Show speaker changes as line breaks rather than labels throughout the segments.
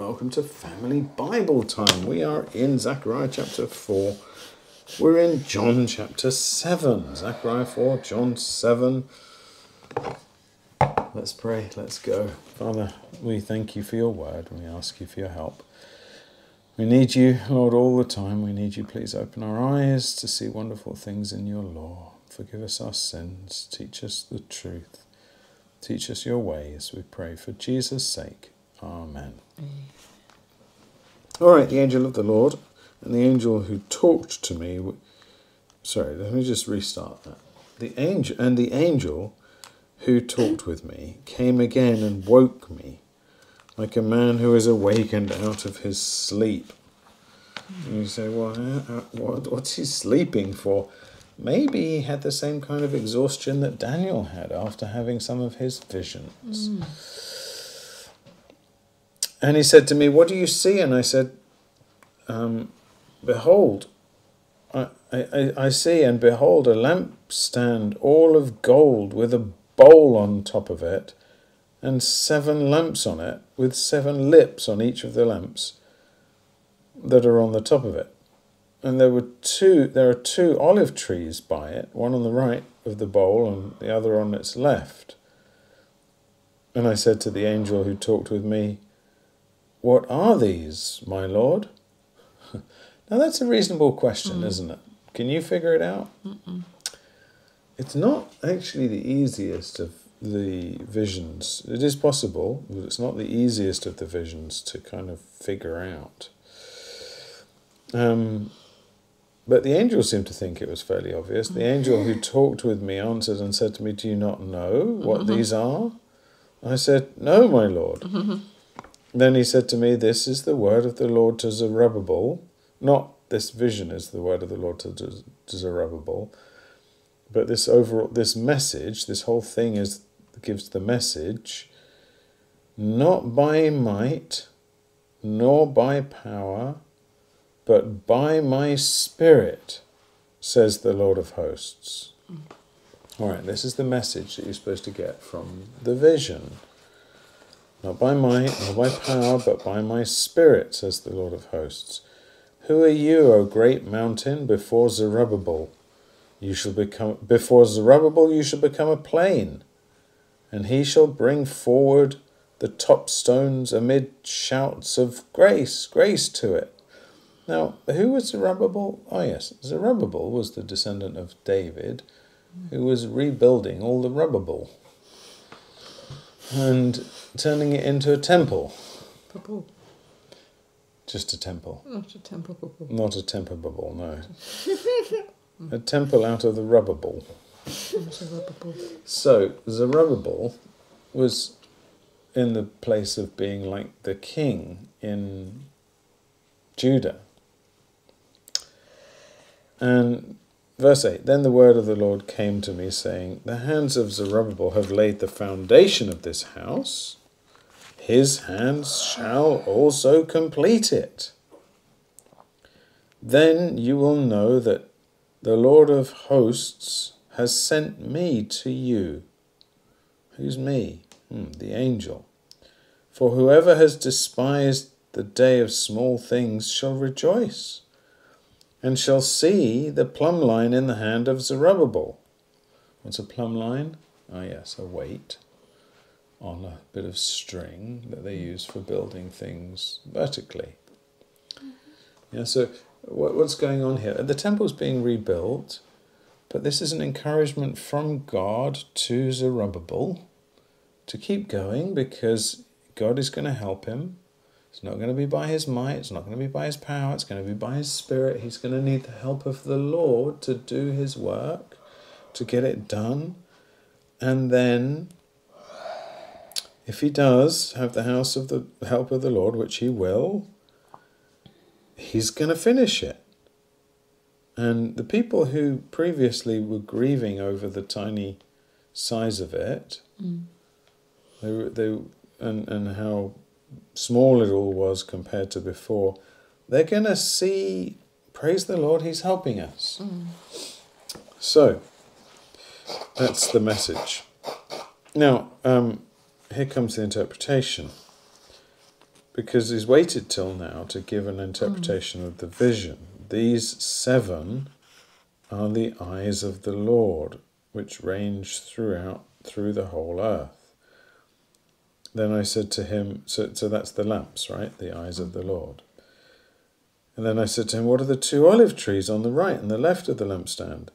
Welcome to Family Bible Time. We are in Zechariah chapter 4. We're in John chapter 7. Zechariah 4, John 7. Let's pray. Let's go. Father, we thank you for your word we ask you for your help. We need you, Lord, all the time. We need you. Please open our eyes to see wonderful things in your law. Forgive us our sins. Teach us the truth. Teach us your ways, we pray. For Jesus' sake. Amen. All right, the angel of the Lord and the angel who talked to me. Sorry, let me just restart that. The angel and the angel who talked with me came again and woke me, like a man who is awakened out of his sleep. And you say, well, what, what's he sleeping for? Maybe he had the same kind of exhaustion that Daniel had after having some of his visions. Mm. And he said to me, What do you see? And I said, um, Behold, I, I, I see, and behold, a lampstand all of gold with a bowl on top of it, and seven lamps on it, with seven lips on each of the lamps that are on the top of it. And there were two there are two olive trees by it, one on the right of the bowl and the other on its left. And I said to the angel who talked with me, what are these, my lord? now that's a reasonable question, mm. isn't it? Can you figure it out? Mm-mm. It's not actually the easiest of the visions. It is possible, but it's not the easiest of the visions to kind of figure out. Um, but the angel seemed to think it was fairly obvious. The angel who talked with me answered and said to me, Do you not know what mm-hmm. these are? I said, No, my lord. Mm-hmm. Then he said to me, This is the word of the Lord to Zerubbabel. Not this vision is the word of the Lord to, Zerubbabel, but this overall this message, this whole thing is gives the message not by might nor by power, but by my spirit, says the Lord of hosts. All right, this is the message that you're supposed to get from the vision. Not by might, nor by power, but by my spirit, says the Lord of hosts. Who are you, O great mountain, before Zerubbabel? You shall become before Zerubbabel you shall become a plain, and he shall bring forward the top stones amid shouts of grace, grace to it. Now, who was Zerubbabel? Oh yes, Zerubbabel was the descendant of David, who was rebuilding all the Rubbabel and turning it into a temple.
Bubble.
Just a temple.
Not a temple bubble.
Not a temple bubble, no. a temple out of the rubber ball. So Zerubbabel was in the place of being like the king in Judah. And Verse 8 Then the word of the Lord came to me, saying, The hands of Zerubbabel have laid the foundation of this house, his hands shall also complete it. Then you will know that the Lord of hosts has sent me to you. Who's me? Hmm, the angel. For whoever has despised the day of small things shall rejoice and shall see the plumb line in the hand of Zerubbabel. What's a plumb line? Ah, oh, yes, a weight on a bit of string that they use for building things vertically. Yeah, so what's going on here? The temple's being rebuilt, but this is an encouragement from God to Zerubbabel to keep going because God is going to help him. It's not going to be by his might, it's not going to be by his power, it's going to be by his spirit. He's going to need the help of the Lord to do his work, to get it done. And then, if he does have the house of the help of the Lord, which he will, he's going to finish it. And the people who previously were grieving over the tiny size of it, mm. they, they and, and how small it all was compared to before, they're going to see, praise the Lord, He's helping us. Mm. So, that's the message. Now, um, here comes the interpretation. because he's waited till now to give an interpretation of the vision. These seven are the eyes of the Lord, which range throughout through the whole earth. Then I said to him, so, so that's the lamps, right? The eyes of the Lord. And then I said to him, What are the two olive trees on the right and the left of the lampstand?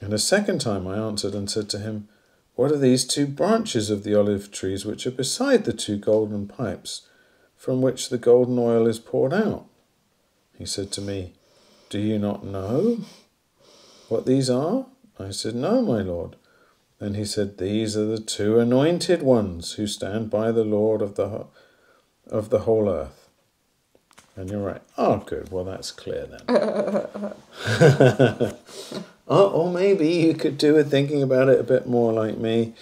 And a second time I answered and said to him, What are these two branches of the olive trees which are beside the two golden pipes, from which the golden oil is poured out? He said to me, Do you not know what these are? I said, No, my lord. Then he said, These are the two anointed ones who stand by the Lord of the, of the whole earth. And you're right. Oh, good. Well, that's clear then. oh, or maybe you could do it thinking about it a bit more like me.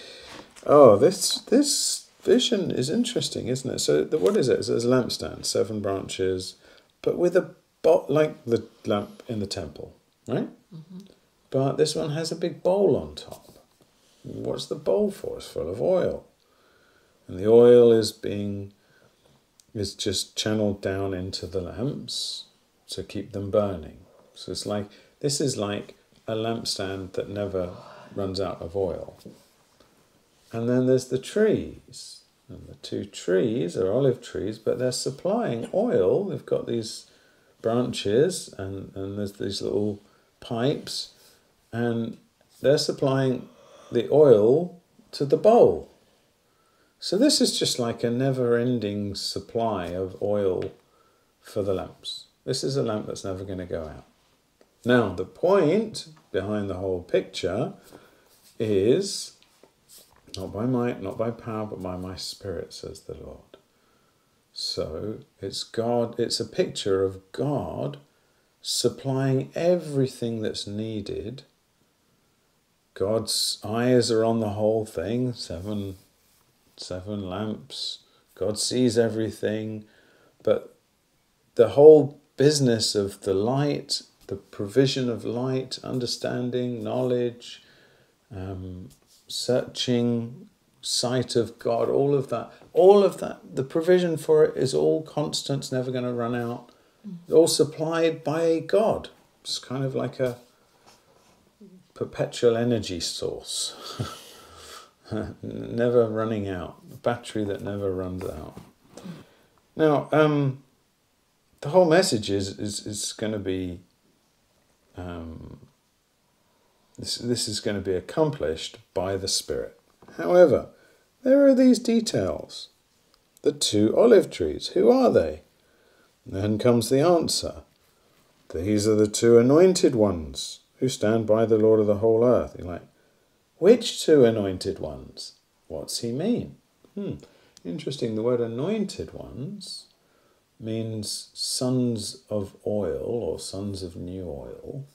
Oh, this this vision is interesting, isn't it? So, the, what is it? It's a lampstand, seven branches, but with a bo- like the lamp in the temple, right? Mm-hmm. But this one has a big bowl on top. What's the bowl for? It's full of oil. And the oil is being is just channeled down into the lamps to keep them burning. So it's like this is like a lampstand that never runs out of oil. And then there's the trees. And the two trees are olive trees, but they're supplying oil. They've got these branches and, and there's these little pipes, and they're supplying the oil to the bowl. So this is just like a never-ending supply of oil for the lamps. This is a lamp that's never going to go out. Now, the point behind the whole picture is not by might, not by power, but by my spirit, says the Lord. So it's God, it's a picture of God supplying everything that's needed God's eyes are on the whole thing, seven seven lamps. God sees everything, but the whole business of the light, the provision of light, understanding, knowledge, um, searching, sight of God, all of that, all of that, the provision for it is all constant, it's never going to run out, all supplied by God. It's kind of like a perpetual energy source, never running out, battery that never runs out. Now, um, the whole message is is, is going to be um, this, this is going to be accomplished by the Spirit. However, there are these details. The two olive trees, who are they? then comes the answer. These are the two anointed ones who stand by the Lord of the whole earth. You're like, which two anointed ones? What's he mean? Hmm, interesting. The word anointed ones means sons of oil or sons of new oil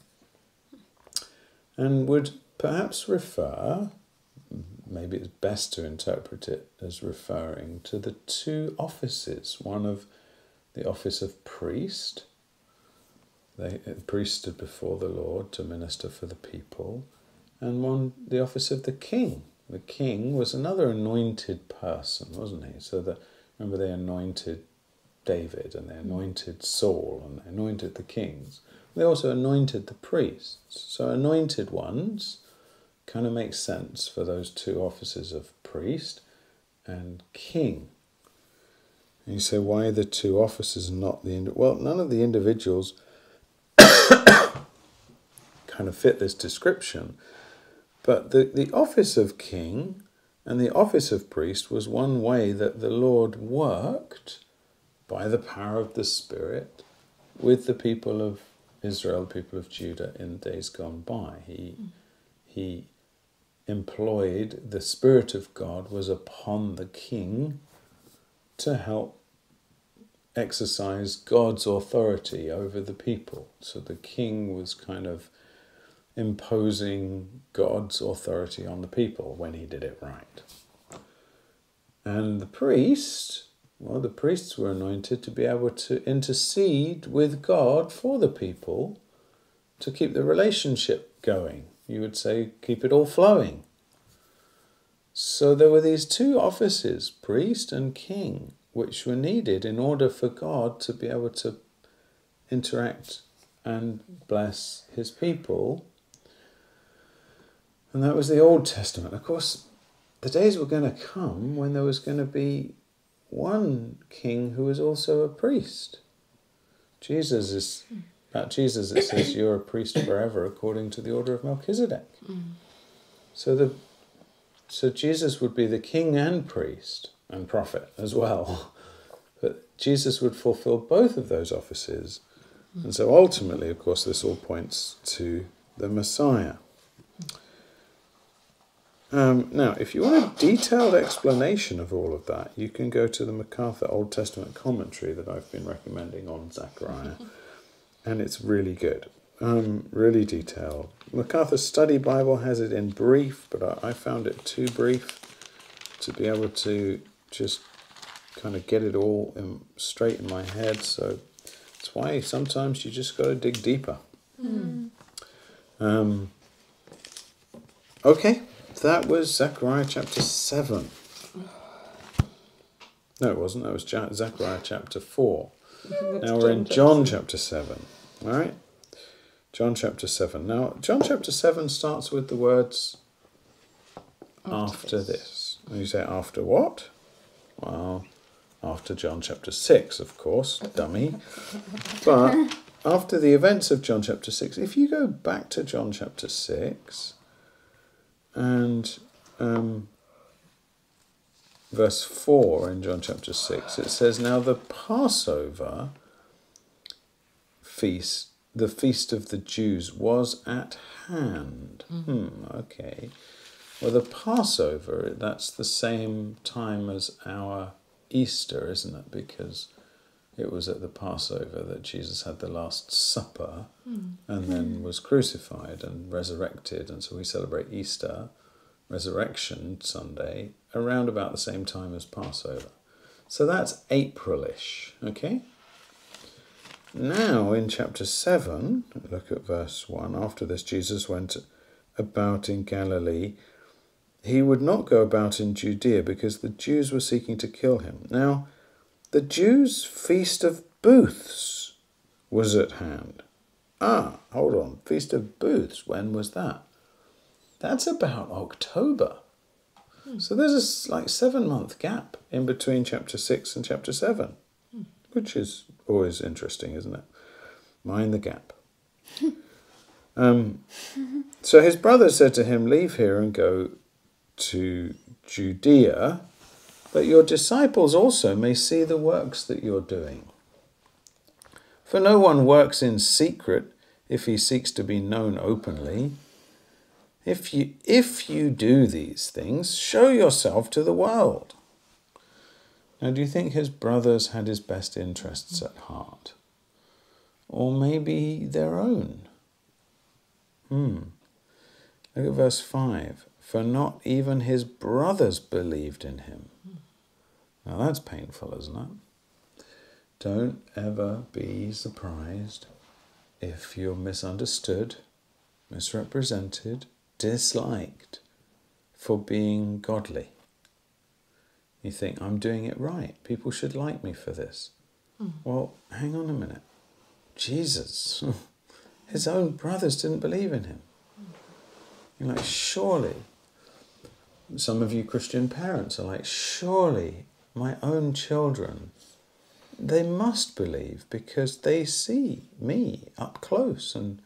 and would perhaps refer, maybe it's best to interpret it as referring to the two offices one of the office of priest they, the priest stood before the Lord to minister for the people, and one the office of the king. The king was another anointed person, wasn't he? So that remember they anointed David and they anointed Saul and they anointed the kings. They also anointed the priests. So anointed ones kind of makes sense for those two offices of priest and king. And you say, why the two offices not the well? None of the individuals kind of fit this description. But the, the office of king and the office of priest was one way that the Lord worked by the power of the Spirit with the people of Israel, the people of Judah in days gone by. He, he employed, the Spirit of God was upon the king to help exercise God's authority over the people. So the king was kind of imposing God's authority on the people when he did it right. And the priest, well, the priests were anointed to be able to intercede with God for the people to keep the relationship going. You would say, keep it all flowing. So there were these two offices, priest and king, which were needed in order for God to be able to interact and bless his people. And that was the Old Testament. Of course, the days were going to come when there was going to be one king who was also a priest. Jesus is about Jesus it says you're a priest forever according to the order of Melchizedek. Mm. So the so Jesus would be the king and priest and prophet as well. But Jesus would fulfill both of those offices. And so ultimately, of course, this all points to the Messiah. Um, now, if you want a detailed explanation of all of that, you can go to the MacArthur Old Testament commentary that I've been recommending on Zechariah, and it's really good, um, really detailed. MacArthur Study Bible has it in brief, but I, I found it too brief to be able to just kind of get it all in, straight in my head. So that's why sometimes you just got to dig deeper. Mm. Um, okay, that was Zechariah chapter 7. No, it wasn't. That was Zechariah chapter 4. Now we're in John chapter 7. All right? John chapter 7. Now, John chapter 7 starts with the words after, after this. this. And you say, after what? Well, after John chapter 6, of course, dummy. But after the events of John chapter 6, if you go back to John chapter 6 and um, verse 4 in John chapter 6, it says, Now the Passover feast the feast of the Jews was at hand. Mm-hmm. Hmm, okay. Well, the Passover, that's the same time as our Easter, isn't it? Because it was at the Passover that Jesus had the Last Supper mm. and then was crucified and resurrected. And so we celebrate Easter, Resurrection Sunday, around about the same time as Passover. So that's Aprilish, okay? Now, in chapter 7, look at verse 1. After this, Jesus went about in Galilee. He would not go about in Judea because the Jews were seeking to kill him. Now, the Jews' feast of booths was at hand. Ah, hold on. Feast of booths, when was that? That's about October. Hmm. So there's a like seven month gap in between chapter 6 and chapter 7, hmm. which is Always interesting, isn't it? Mind the gap. um, so his brother said to him, Leave here and go to Judea, that your disciples also may see the works that you're doing. For no one works in secret if he seeks to be known openly. If you, if you do these things, show yourself to the world. Now, do you think his brothers had his best interests at heart? Or maybe their own? Hmm. Look at verse 5. For not even his brothers believed in him. Now that's painful, isn't it? Don't ever be surprised if you're misunderstood, misrepresented, disliked for being godly. You think, I'm doing it right. People should like me for this. Mm. Well, hang on a minute. Jesus, his own brothers didn't believe in him. You're like, surely. Some of you Christian parents are like, surely my own children, they must believe because they see me up close and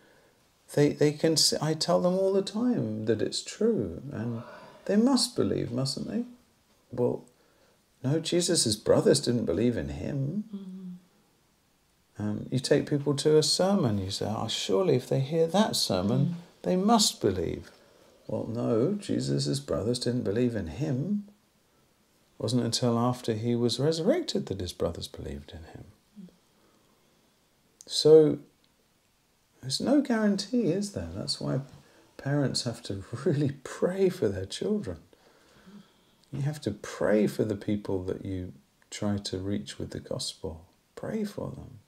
they, they can see, I tell them all the time that it's true and they must believe, mustn't they? Well, no, Jesus' brothers didn't believe in him. Mm. Um, you take people to a sermon, you say, oh, surely if they hear that sermon, mm. they must believe. Well, no, Jesus' brothers didn't believe in him. It wasn't until after he was resurrected that his brothers believed in him. So, there's no guarantee, is there? That's why parents have to really pray for their children. You have to pray for the people that you try to reach with the gospel. Pray for them.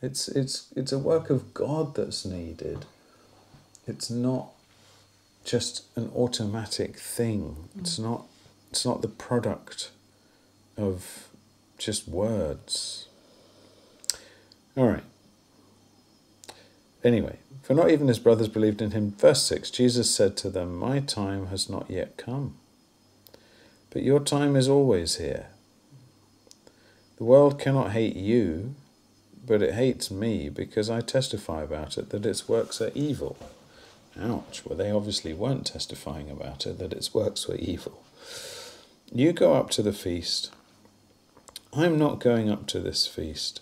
It's, it's, it's a work of God that's needed. It's not just an automatic thing. Mm. It's not, it's not the product of just words. All right. Anyway, for not even his brothers believed in him. Verse 6 Jesus said to them, My time has not yet come, but your time is always here. The world cannot hate you, but it hates me because I testify about it that its works are evil. Ouch. Well, they obviously weren't testifying about it, that its works were evil. You go up to the feast. I'm not going up to this feast,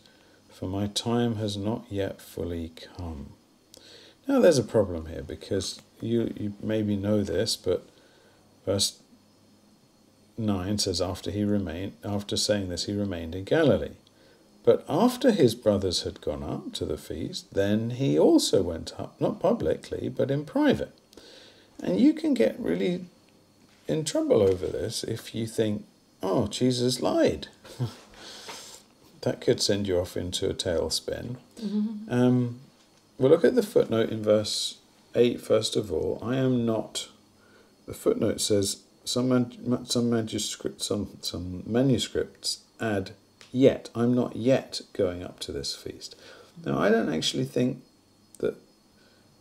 for my time has not yet fully come. Now, there's a problem here because you, you maybe know this, but verse 9 says, after, he remained, after saying this, he remained in Galilee. But after his brothers had gone up to the feast, then he also went up, not publicly, but in private. And you can get really in trouble over this if you think, oh, Jesus lied. that could send you off into a tailspin. Mm-hmm. Um, well, look at the footnote in verse 8, first of all. I am not. The footnote says some, man, some, manuscript, some, some manuscripts add yet. I'm not yet going up to this feast. Now, I don't actually think that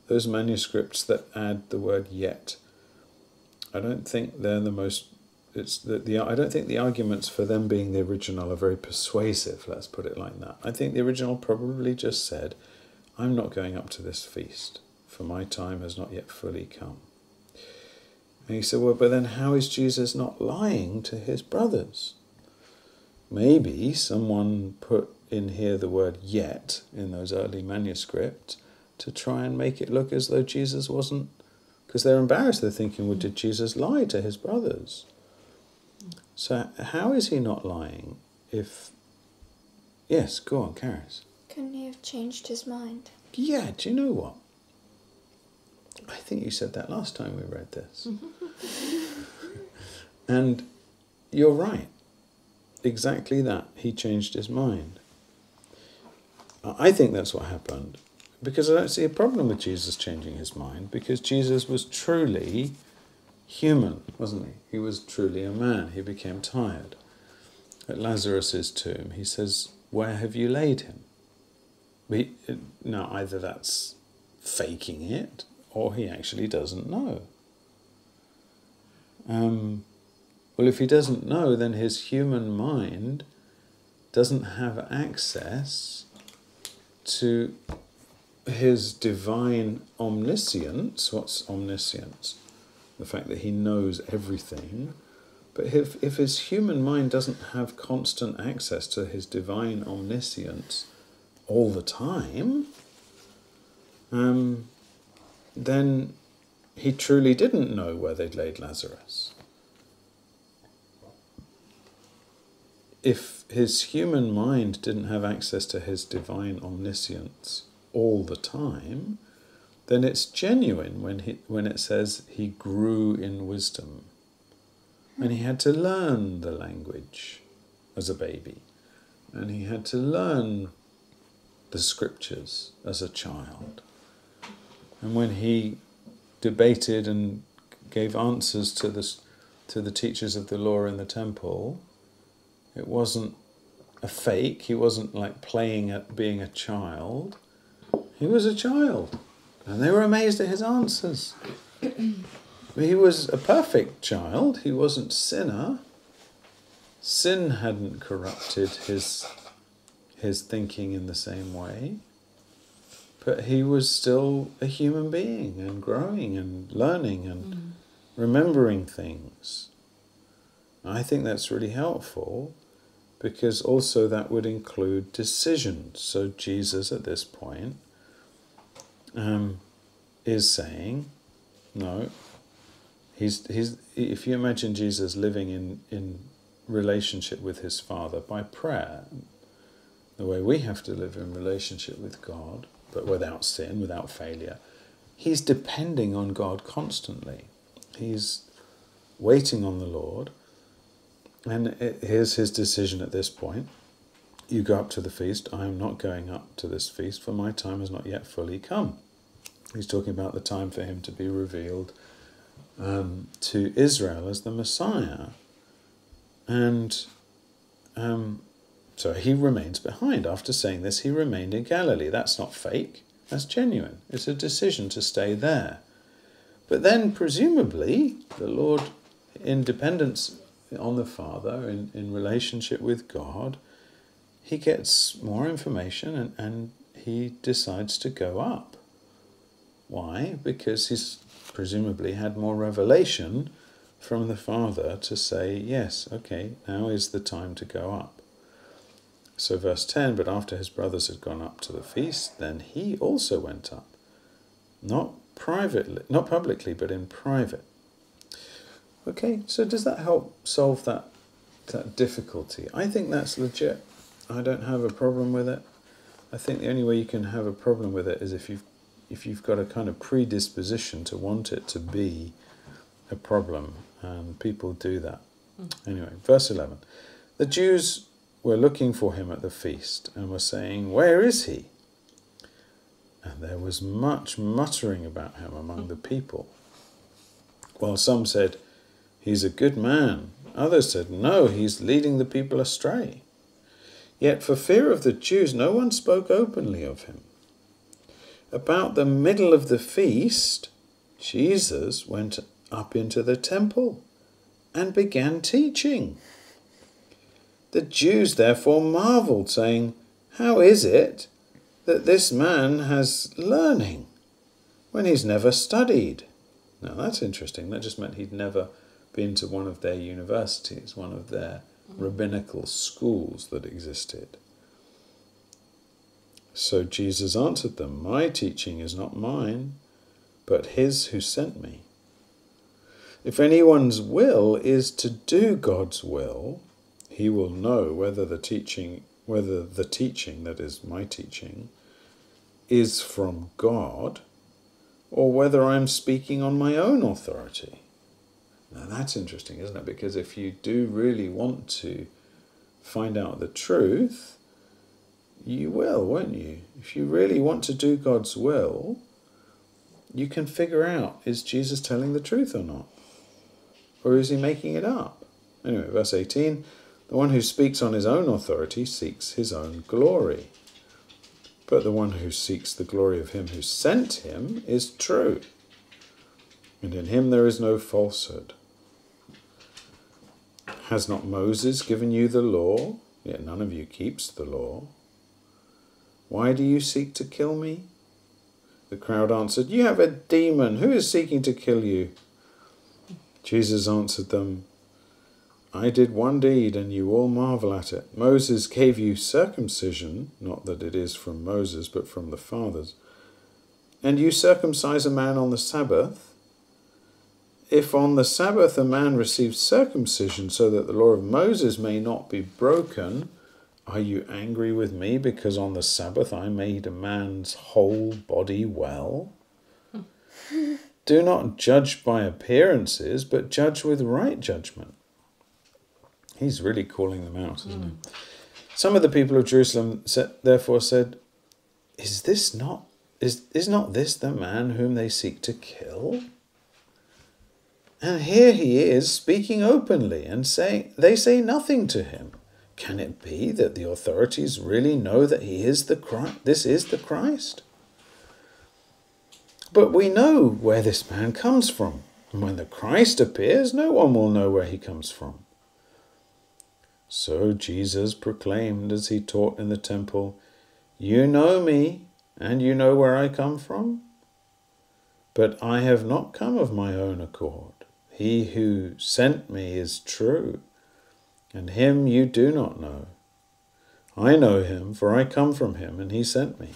those manuscripts that add the word yet, I don't think they're the most. It's the, the I don't think the arguments for them being the original are very persuasive. Let's put it like that. I think the original probably just said, "I'm not going up to this feast, for my time has not yet fully come." And he said, "Well, but then how is Jesus not lying to his brothers?" Maybe someone put in here the word yet in those early manuscripts to try and make it look as though Jesus wasn't, because they're embarrassed. They're thinking, well, did Jesus lie to his brothers? So, how is he not lying if. Yes, go on, Karis.
Couldn't he have changed his mind?
Yeah, do you know what? I think you said that last time we read this. Mm-hmm. and you're right exactly that. He changed his mind. I think that's what happened because I don't see a problem with Jesus changing his mind because Jesus was truly human, wasn't he? He was truly a man. He became tired. At Lazarus's tomb, he says, Where have you laid him? He, now, either that's faking it or he actually doesn't know. Um, well, if he doesn't know, then his human mind doesn't have access to his divine omniscience. What's omniscience? The fact that he knows everything. But if, if his human mind doesn't have constant access to his divine omniscience all the time, um, then he truly didn't know where they'd laid Lazarus. If his human mind didn't have access to his divine omniscience all the time, then it's genuine when, he, when it says he grew in wisdom. And he had to learn the language as a baby. And he had to learn the scriptures as a child. And when he debated and gave answers to the, to the teachers of the law in the temple, it wasn't a fake. He wasn't like playing at being a child. He was a child. And they were amazed at his answers. he was a perfect child. He wasn't sinner. Sin hadn't corrupted his his thinking in the same way. But he was still a human being and growing and learning and mm. remembering things. I think that's really helpful because also that would include decisions. So Jesus at this point um, is saying, no, he's, he's, if you imagine Jesus living in, in relationship with his Father by prayer, the way we have to live in relationship with God, but without sin, without failure, he's depending on God constantly. He's waiting on the Lord and here's his decision at this point. You go up to the feast. I am not going up to this feast, for my time has not yet fully come. He's talking about the time for him to be revealed um, to Israel as the Messiah. And um, so he remains behind. After saying this, he remained in Galilee. That's not fake, that's genuine. It's a decision to stay there. But then, presumably, the Lord, in dependence on the Father, in, in relationship with God, he gets more information and, and he decides to go up. Why? Because he's presumably had more revelation from the Father to say, yes, okay, now is the time to go up. So, verse 10 But after his brothers had gone up to the feast, then he also went up. Not privately, not publicly, but in private. Okay, so does that help solve that, that difficulty? I think that's legit. I don't have a problem with it. I think the only way you can have a problem with it is if you've if you've got a kind of predisposition to want it to be a problem, and people do that. Mm. Anyway, verse 11. The Jews were looking for him at the feast and were saying, Where is he? And there was much muttering about him among the people. While some said, He's a good man, others said, No, he's leading the people astray. Yet for fear of the Jews, no one spoke openly of him. About the middle of the feast, Jesus went up into the temple and began teaching. The Jews therefore marveled, saying, How is it that this man has learning when he's never studied? Now that's interesting. That just meant he'd never been to one of their universities, one of their mm-hmm. rabbinical schools that existed. So Jesus answered them, My teaching is not mine, but his who sent me. If anyone's will is to do God's will, he will know whether the teaching whether the teaching that is my teaching is from God or whether I'm speaking on my own authority. Now that's interesting, isn't it? Because if you do really want to find out the truth, you will, won't you? If you really want to do God's will, you can figure out is Jesus telling the truth or not? Or is he making it up? Anyway, verse 18 the one who speaks on his own authority seeks his own glory. But the one who seeks the glory of him who sent him is true, and in him there is no falsehood. Has not Moses given you the law? Yet none of you keeps the law. Why do you seek to kill me? The crowd answered, You have a demon. Who is seeking to kill you? Jesus answered them, I did one deed, and you all marvel at it. Moses gave you circumcision, not that it is from Moses, but from the fathers. And you circumcise a man on the Sabbath. If on the Sabbath a man receives circumcision so that the law of Moses may not be broken, are you angry with me because on the Sabbath I made a man's whole body well? Do not judge by appearances, but judge with right judgment. He's really calling them out, isn't mm. he? Some of the people of Jerusalem said, therefore said, Is this not is is not this the man whom they seek to kill? And here he is speaking openly and saying, they say nothing to him. Can it be that the authorities really know that he is the Christ? This is the Christ? But we know where this man comes from. And when the Christ appears, no one will know where he comes from. So Jesus proclaimed as he taught in the temple, You know me, and you know where I come from. But I have not come of my own accord. He who sent me is true, and him you do not know. I know him, for I come from him, and he sent me.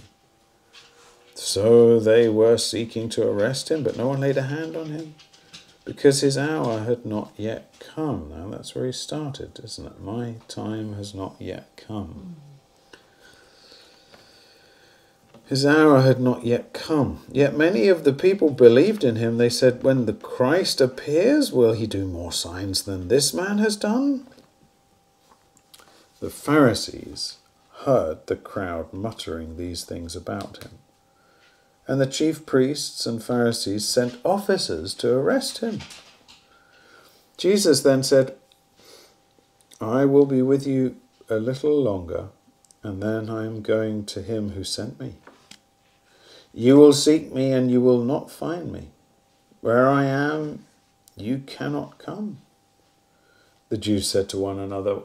So they were seeking to arrest him, but no one laid a hand on him, because his hour had not yet come. Now that's where he started, isn't it? My time has not yet come. His hour had not yet come. Yet many of the people believed in him. They said, When the Christ appears, will he do more signs than this man has done? The Pharisees heard the crowd muttering these things about him. And the chief priests and Pharisees sent officers to arrest him. Jesus then said, I will be with you a little longer, and then I am going to him who sent me. You will seek me, and you will not find me. Where I am, you cannot come. The Jews said to one another,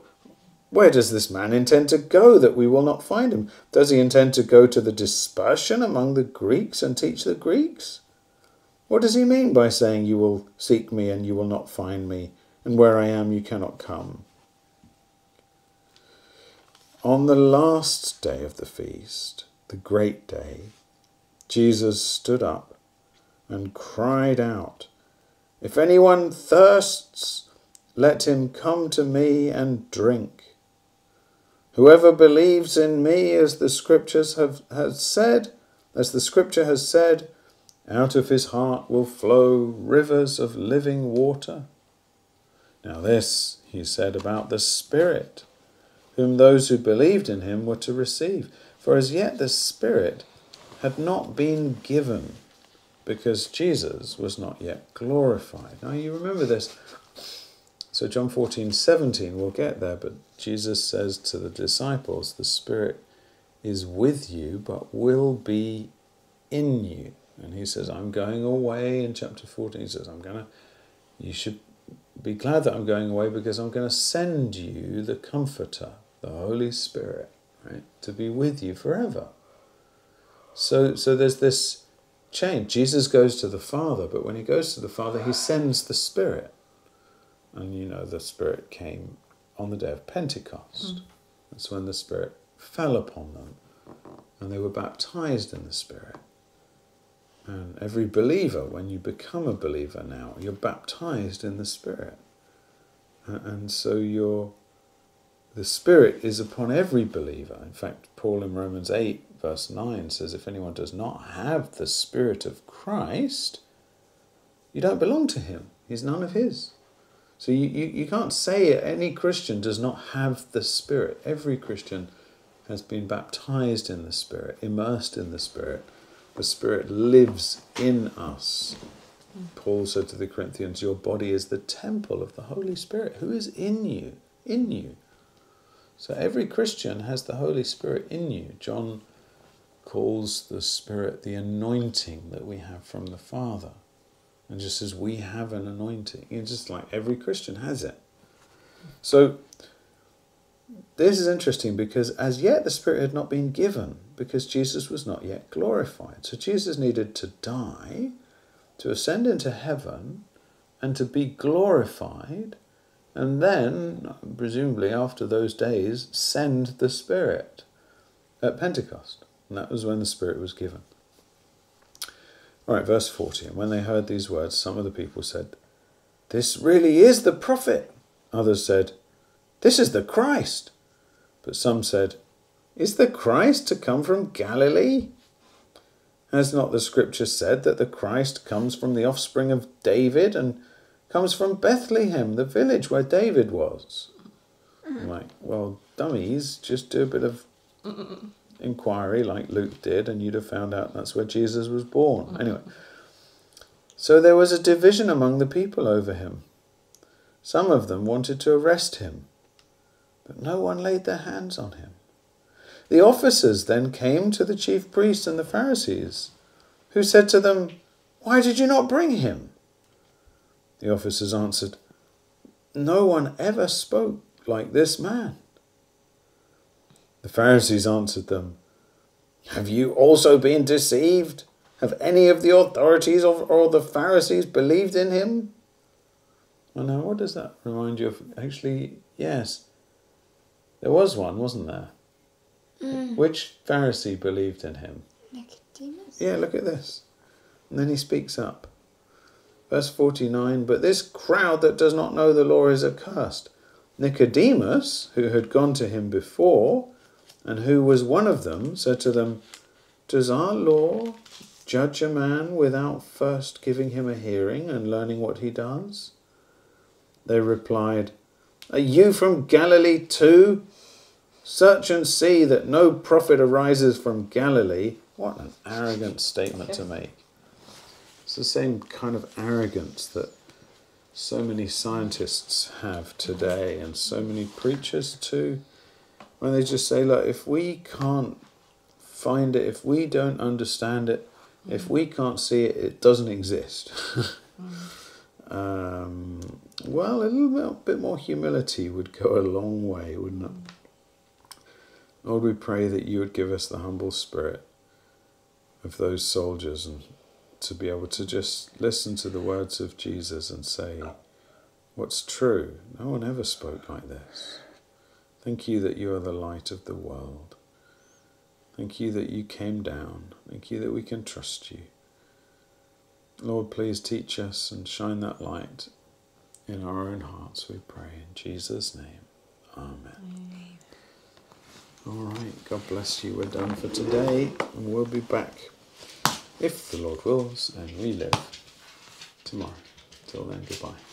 Where does this man intend to go that we will not find him? Does he intend to go to the dispersion among the Greeks and teach the Greeks? What does he mean by saying, You will seek me and you will not find me, and where I am you cannot come? On the last day of the feast, the great day, Jesus stood up and cried out, If anyone thirsts, let him come to me and drink. Whoever believes in me, as the scriptures have has said, as the scripture has said, out of his heart will flow rivers of living water. Now, this he said about the Spirit, whom those who believed in him were to receive. For as yet the Spirit had not been given, because Jesus was not yet glorified. Now, you remember this. So, John 14, 17, we'll get there, but Jesus says to the disciples, The Spirit is with you, but will be in you. And he says, I'm going away in chapter 14. He says, I'm going to, you should be glad that I'm going away because I'm going to send you the Comforter, the Holy Spirit, right, to be with you forever. So, so there's this change. Jesus goes to the Father, but when he goes to the Father, he sends the Spirit. And you know, the Spirit came on the day of Pentecost. Mm. That's when the Spirit fell upon them and they were baptized in the Spirit. And every believer, when you become a believer now, you're baptized in the Spirit. And so you're, the Spirit is upon every believer. In fact, Paul in Romans 8, verse 9 says, If anyone does not have the Spirit of Christ, you don't belong to him. He's none of his. So you, you, you can't say any Christian does not have the Spirit. Every Christian has been baptized in the Spirit, immersed in the Spirit the Spirit lives in us. Paul said to the Corinthians, Your body is the temple of the Holy Spirit who is in you. In you. So every Christian has the Holy Spirit in you. John calls the Spirit the anointing that we have from the Father. And just as we have an anointing, it's just like every Christian has it. So this is interesting because as yet the Spirit had not been given because Jesus was not yet glorified. So Jesus needed to die, to ascend into heaven, and to be glorified, and then, presumably after those days, send the Spirit at Pentecost. And that was when the Spirit was given. All right, verse 40. And when they heard these words, some of the people said, This really is the prophet. Others said, This is the Christ. But some said, is the Christ to come from Galilee? Has not the scripture said that the Christ comes from the offspring of David and comes from Bethlehem, the village where David was? I'm like, well, dummies, just do a bit of inquiry like Luke did, and you'd have found out that's where Jesus was born. Anyway, so there was a division among the people over him. Some of them wanted to arrest him, but no one laid their hands on him. The officers then came to the chief priests and the Pharisees, who said to them, Why did you not bring him? The officers answered, No one ever spoke like this man. The Pharisees answered them, Have you also been deceived? Have any of the authorities of or, the Pharisees believed in him? Well, now, what does that remind you of? Actually, yes, there was one, wasn't there? Mm. Which Pharisee believed in him?
Nicodemus.
Yeah, look at this. And then he speaks up. Verse 49 But this crowd that does not know the law is accursed. Nicodemus, who had gone to him before, and who was one of them, said to them, Does our law judge a man without first giving him a hearing and learning what he does? They replied, Are you from Galilee too? Search and see that no prophet arises from Galilee. What an arrogant statement to make. It's the same kind of arrogance that so many scientists have today and so many preachers too. when they just say, look, if we can't find it, if we don't understand it, if we can't see it, it doesn't exist. um, well, a little bit, bit more humility would go a long way, wouldn't it? Lord, we pray that you would give us the humble spirit of those soldiers and to be able to just listen to the words of Jesus and say, What's true? No one ever spoke like this. Thank you that you are the light of the world. Thank you that you came down. Thank you that we can trust you. Lord, please teach us and shine that light in our own hearts, we pray. In Jesus' name, Amen. All right, God bless you. We're done for today, and we'll be back, if the Lord wills and we live, tomorrow. Till then, goodbye.